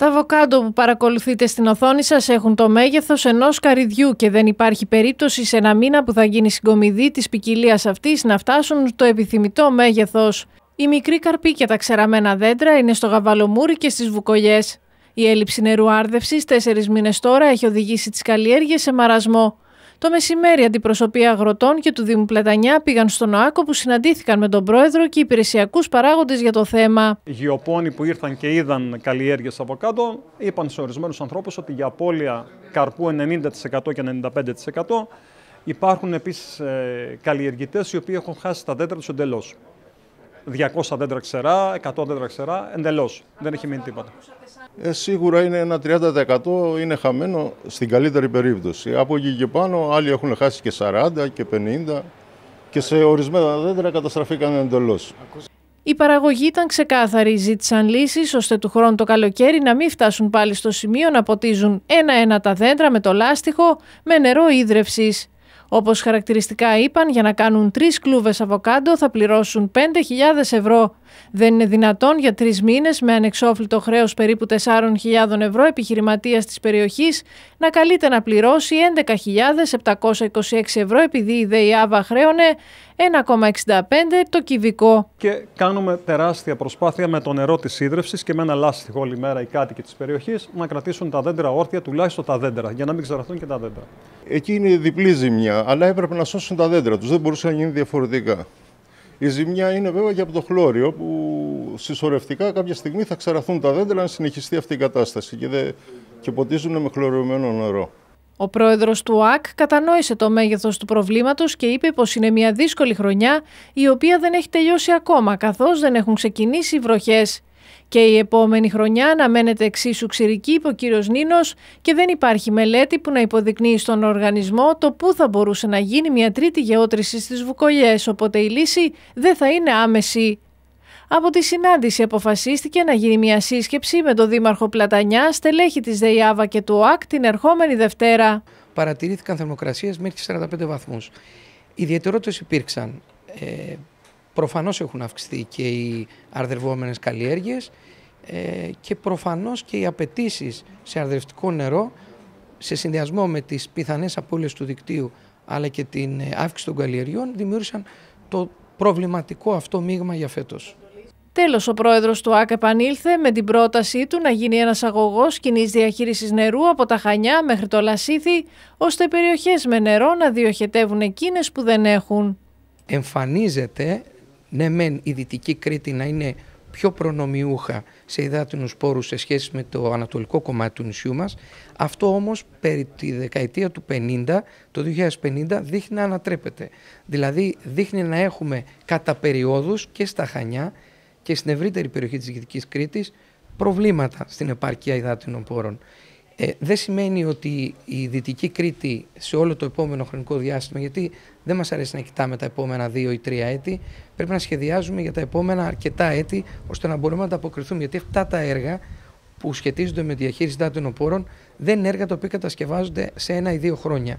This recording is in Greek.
Τα αβοκάντο που παρακολουθείτε στην οθόνη σας έχουν το μέγεθος ενός καρυδιού και δεν υπάρχει περίπτωση σε ένα μήνα που θα γίνει συγκομιδή της ποικιλία αυτής να φτάσουν στο επιθυμητό μέγεθος. Οι μικροί καρποί και τα ξεραμένα δέντρα είναι στο γαβαλομούρι και στις βουκολιές. Η έλλειψη νερού άρδευσης τέσσερις μήνες τώρα έχει οδηγήσει τις καλλιέργειες σε μαρασμό. Το μεσημέρι, αντιπροσωπεία αγροτών και του Δήμου Πλετανιά πήγαν στον ΟΑΚΟ που συναντήθηκαν με τον πρόεδρο και υπηρεσιακούς παράγοντες για το θέμα. Οι γεωπόνοι που ήρθαν και είδαν καλλιέργειες από κάτω είπαν σε ορισμένους ανθρώπους ότι για απώλεια καρπού 90% και 95% υπάρχουν επίσης ε, καλλιεργητές οι οποίοι έχουν χάσει τα δέντρα τους εντελώς. 200 δέντρα ξερά, 100 δέντρα ξερά, εντελώς. Δεν έχει μείνει τίποτα. Ε, σίγουρα είναι ένα 30% είναι χαμένο στην καλύτερη περίπτωση. Από εκεί και πάνω άλλοι έχουν χάσει και 40 και 50 και σε ορισμένα δέντρα καταστραφήκαν εντελώς. Η παραγωγή ήταν ξεκάθαρη. Ζήτησαν λύσεις ώστε του χρόνου το καλοκαίρι να μην φτάσουν πάλι στο σημείο να ποτίζουν ένα-ένα τα δέντρα με το λάστιχο με νερό ίδρυυση. Όπως χαρακτηριστικά είπαν, για να κάνουν τρεις κλούβες αβοκάντο θα πληρώσουν 5.000 ευρώ. Δεν είναι δυνατόν για τρεις μήνες με ανεξόφλητο χρέος περίπου 4.000 ευρώ επιχειρηματίας της περιοχής να καλείται να πληρώσει 11.726 ευρώ επειδή η ΔΕΙΑΒΑ χρέωνε 1,65 το κυβικό. Και κάνουμε τεράστια προσπάθεια με το νερό της ίδρυυση και με ένα λάστιχο όλη μέρα οι κάτοικοι της περιοχής να κρατήσουν τα δέντρα όρθια, τουλάχιστον τα δέντρα, για να μην ξεραθούν και τα δέντρα. Εκεί είναι διπλή ζημιά, αλλά έπρεπε να σώσουν τα δέντρα τους. Δεν μπορούσε να γίνει διαφορετικά. Η ζημιά είναι βέβαια και από το χλώριο που συσσωρευτικά κάποια στιγμή θα ξεραθούν τα δέντρα να συνεχιστεί αυτή η κατάσταση και, δε, και ποτίζουν με χλωριωμένο νερό. Ο πρόεδρος του ΟΑΚ κατανόησε το μέγεθος του προβλήματος και είπε πως είναι μια δύσκολη χρονιά η οποία δεν έχει τελειώσει ακόμα καθώς δεν έχουν ξεκινήσει οι βροχές. Και η επόμενη χρονιά αναμένεται εξίσου ξηρική, είπε ο κύριος Νίνος, και δεν υπάρχει μελέτη που να υποδεικνύει στον οργανισμό το πού θα μπορούσε να γίνει μια τρίτη γεώτρηση στις βουκολιέ. Οπότε η λύση δεν θα είναι άμεση. Από τη συνάντηση αποφασίστηκε να γίνει μια σύσκεψη με τον Δήμαρχο Πλατανιά, στελέχη της ΔΕΙΑΒΑ και του ΟΑΚ την ερχόμενη Δευτέρα. Παρατηρήθηκαν θερμοκρασίες μέχρι 45 βαθμούς. Ιδιαιτερότητες υπήρξαν. Ε, προφανώς έχουν αυξηθεί και οι αρδευόμενες καλλιέργειες ε, και προφανώς και οι απαιτήσει σε αρδευτικό νερό σε συνδυασμό με τις πιθανές απώλειες του δικτύου αλλά και την ε, αύξηση των καλλιεργειών δημιούργησαν το προβληματικό αυτό μείγμα για φέτος. Τέλος, ο πρόεδρος του ΑΚ επανήλθε με την πρότασή του να γίνει ένας αγωγός κοινή διαχείρισης νερού από τα Χανιά μέχρι το Λασίθι, ώστε οι περιοχές με νερό να διοχετεύουν εκείνες που δεν έχουν. Εμφανίζεται, ναι, μεν η Δυτική Κρήτη να είναι πιο προνομιούχα σε υδάτινους πόρους σε σχέση με το ανατολικό κομμάτι του νησιού μας. Αυτό όμως περί τη δεκαετία του 50, το 2050, δείχνει να ανατρέπεται. Δηλαδή δείχνει να έχουμε κατά περιόδους και στα Χανιά και στην ευρύτερη περιοχή της Δυτικής Κρήτης προβλήματα στην επάρκεια υδάτινων πόρων. Ε, δεν σημαίνει ότι η Δυτική Κρήτη σε όλο το επόμενο χρονικό διάστημα, γιατί δεν μας αρέσει να κοιτάμε τα επόμενα δύο ή τρία έτη, πρέπει να σχεδιάζουμε για τα επόμενα αρκετά έτη, ώστε να μπορούμε να ανταποκριθούμε. Γιατί αυτά τα έργα που σχετίζονται με διαχείριση υδάτινων πόρων δεν είναι έργα τα οποία κατασκευάζονται σε ένα ή δύο χρόνια.